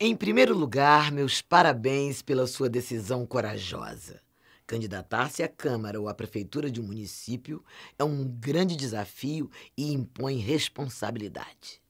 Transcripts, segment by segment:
Em primeiro lugar, meus parabéns pela sua decisão corajosa. Candidatar-se à Câmara ou à Prefeitura de um município é um grande desafio e impõe responsabilidade.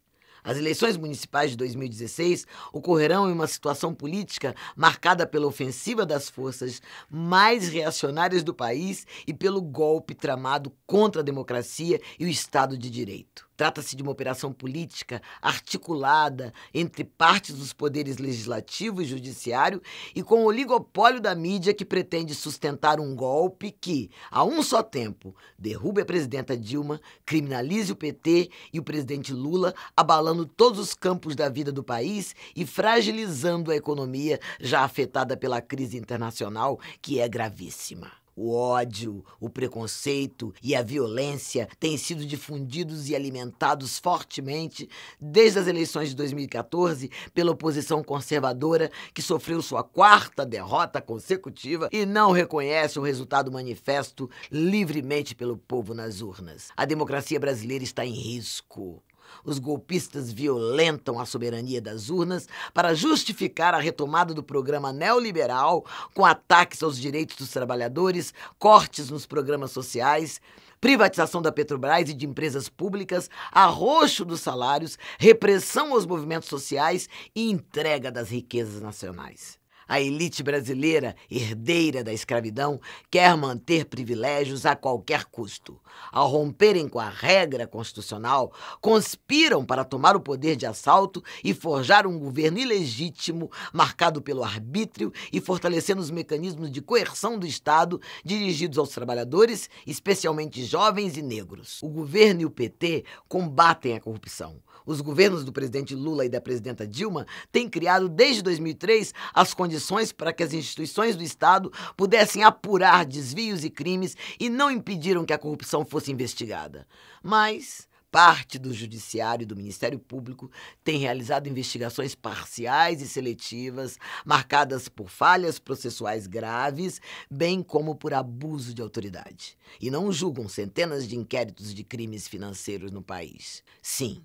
As eleições municipais de 2016 ocorrerão em uma situação política marcada pela ofensiva das forças mais reacionárias do país e pelo golpe tramado contra a democracia e o Estado de Direito. Trata-se de uma operação política articulada entre partes dos poderes legislativo e judiciário e com o oligopólio da mídia que pretende sustentar um golpe que, a um só tempo, derrube a presidenta Dilma, criminalize o PT e o presidente Lula, abalando todos os campos da vida do país e fragilizando a economia já afetada pela crise internacional, que é gravíssima. O ódio, o preconceito e a violência têm sido difundidos e alimentados fortemente desde as eleições de 2014 pela oposição conservadora, que sofreu sua quarta derrota consecutiva e não reconhece o resultado manifesto livremente pelo povo nas urnas. A democracia brasileira está em risco. Os golpistas violentam a soberania das urnas para justificar a retomada do programa neoliberal com ataques aos direitos dos trabalhadores, cortes nos programas sociais, privatização da Petrobras e de empresas públicas, arroxo dos salários, repressão aos movimentos sociais e entrega das riquezas nacionais. A elite brasileira, herdeira da escravidão, quer manter privilégios a qualquer custo. Ao romperem com a regra constitucional, conspiram para tomar o poder de assalto e forjar um governo ilegítimo, marcado pelo arbítrio e fortalecendo os mecanismos de coerção do Estado dirigidos aos trabalhadores, especialmente jovens e negros. O governo e o PT combatem a corrupção. Os governos do presidente Lula e da presidenta Dilma têm criado desde 2003 as condições para que as instituições do Estado pudessem apurar desvios e crimes e não impediram que a corrupção fosse investigada. Mas parte do Judiciário e do Ministério Público tem realizado investigações parciais e seletivas, marcadas por falhas processuais graves, bem como por abuso de autoridade. E não julgam centenas de inquéritos de crimes financeiros no país. Sim,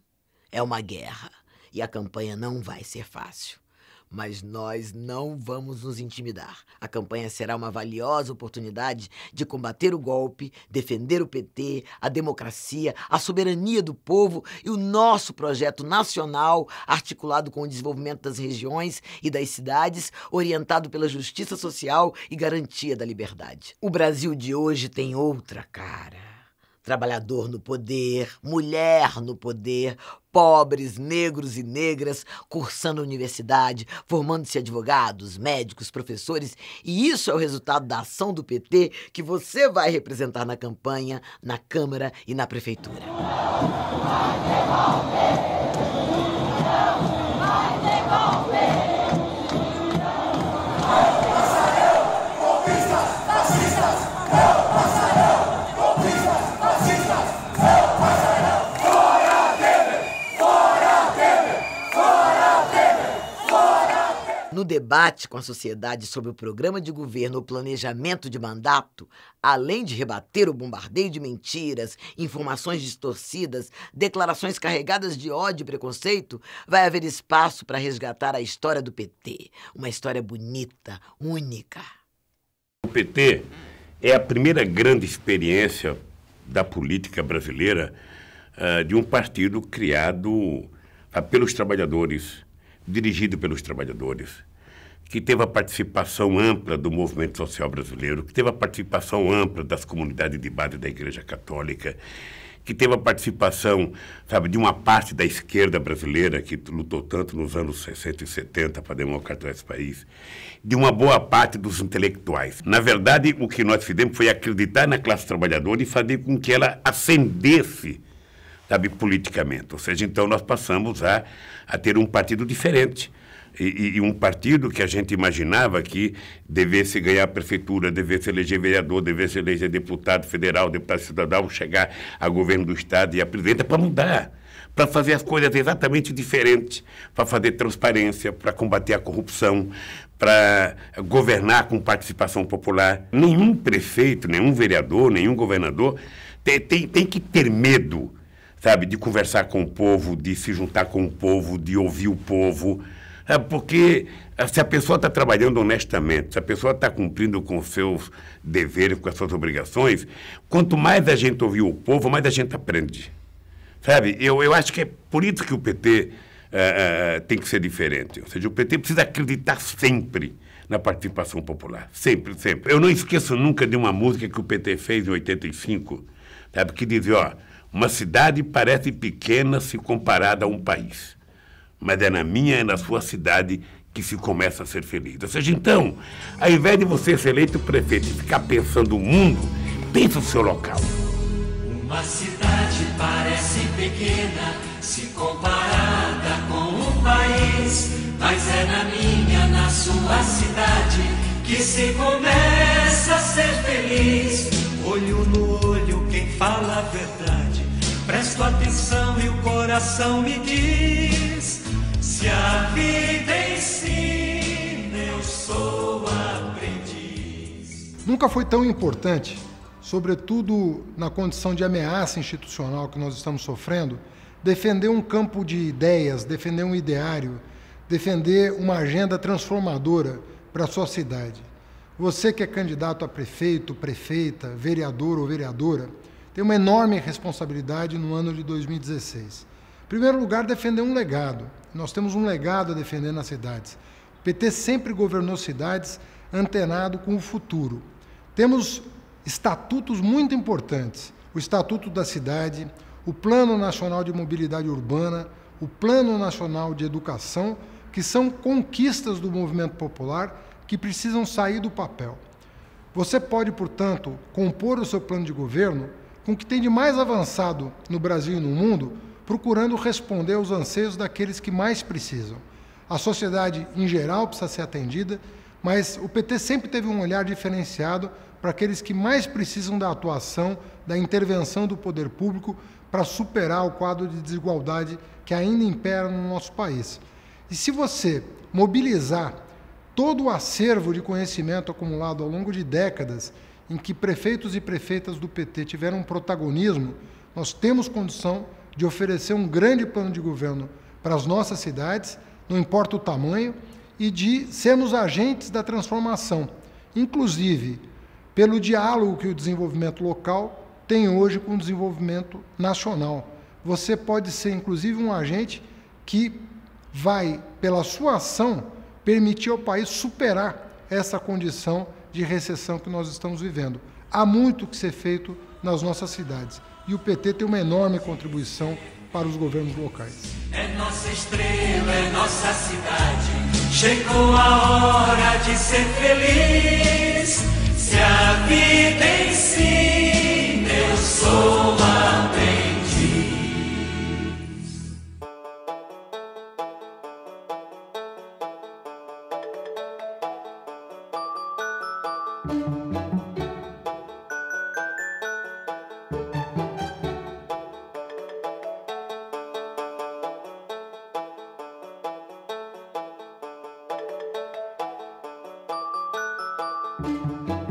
é uma guerra e a campanha não vai ser fácil. Mas nós não vamos nos intimidar. A campanha será uma valiosa oportunidade de combater o golpe, defender o PT, a democracia, a soberania do povo e o nosso projeto nacional, articulado com o desenvolvimento das regiões e das cidades, orientado pela justiça social e garantia da liberdade. O Brasil de hoje tem outra cara trabalhador no poder, mulher no poder, pobres, negros e negras cursando a universidade, formando-se advogados, médicos, professores, e isso é o resultado da ação do PT que você vai representar na campanha, na Câmara e na Prefeitura. No debate com a sociedade sobre o programa de governo ou planejamento de mandato, além de rebater o bombardeio de mentiras, informações distorcidas, declarações carregadas de ódio e preconceito, vai haver espaço para resgatar a história do PT. Uma história bonita, única. O PT é a primeira grande experiência da política brasileira uh, de um partido criado uh, pelos trabalhadores dirigido pelos trabalhadores, que teve a participação ampla do movimento social brasileiro, que teve a participação ampla das comunidades de base da Igreja Católica, que teve a participação, sabe, de uma parte da esquerda brasileira que lutou tanto nos anos 60 e 70 para democratizar esse país, de uma boa parte dos intelectuais. Na verdade, o que nós fizemos foi acreditar na classe trabalhadora e fazer com que ela ascendesse sabe, politicamente. Ou seja, então nós passamos a, a ter um partido diferente. E, e, um partido que a gente imaginava que devesse ganhar a prefeitura, devesse eleger vereador, devesse eleger deputado federal, deputado cidadão, chegar a governo do Estado e a presidenta para mudar, para fazer as coisas exatamente diferentes, para fazer transparência, para combater a corrupção, para governar com participação popular. Nenhum prefeito, nenhum vereador, nenhum governador tem, tem, tem que ter medo sabe, de conversar com o povo, de se juntar com o povo, de ouvir o povo, É porque eh, se a pessoa está trabalhando honestamente, se a pessoa está cumprindo com seus deveres, com as suas obrigações, quanto mais a gente ouvir o povo, mais a gente aprende. Sabe? Eu, eu acho que é por isso que o PT é, é, tem que ser diferente. Ou seja, o PT precisa acreditar sempre na participação popular. Sempre, sempre. Eu não esqueço nunca de uma música que o PT fez em 85, sabe? que dizia, ó, uma cidade parece pequena se comparada a um país mas é na minha e na sua cidade que se começa a ser feliz. Ou seja, então, ao invés de você ser eleito prefeito e ficar pensando o mundo, pense o seu local. Uma cidade parece pequena se comparada com um país, mas é na minha, na sua cidade que se começa a ser feliz. Olho no coração me diz. Se a vida ensina, eu sou aprendiz. Nunca foi tão importante, sobretudo na condição de ameaça institucional que nós estamos sofrendo, defender um campo de ideias, defender um ideário, defender uma agenda transformadora para a sua cidade. Você que é candidato a prefeito, prefeita, vereador ou vereadora, tem uma enorme responsabilidade no ano de 2016. Primeiro lugar, defender um legado. Nós temos um legado a defender nas cidades. O PT sempre governou cidades antenado com o futuro. Temos estatutos muito importantes: o Estatuto da Cidade, o Plano Nacional de Mobilidade Urbana, o Plano Nacional de Educação, que são conquistas do movimento popular que precisam sair do papel. Você pode, portanto, compor o seu plano de governo com o que tem de mais avançado no Brasil e no mundo procurando responder aos anseios daqueles que mais precisam. A sociedade em geral precisa ser atendida, mas o PT sempre teve um olhar diferenciado para aqueles que mais precisam da atuação, da intervenção do poder público para superar o quadro de desigualdade que ainda impera no nosso país. E se você mobilizar todo o acervo de conhecimento acumulado ao longo de décadas em que prefeitos e prefeitas do PT tiveram protagonismo, nós temos condição de oferecer um grande plano de governo para as nossas cidades, não importa o tamanho, e de sermos agentes da transformação, inclusive pelo diálogo que o desenvolvimento local tem hoje com o desenvolvimento nacional. Você pode ser, inclusive, um agente que vai, pela sua ação, permitir ao país superar essa condição de recessão que nós estamos vivendo. Há muito que ser feito nas nossas cidades e o PT tem uma enorme contribuição para os governos locais. É nossa estrela, é nossa cidade. Chegou a hora de ser feliz. Se a vida ensina, eu sou aprendiz. Música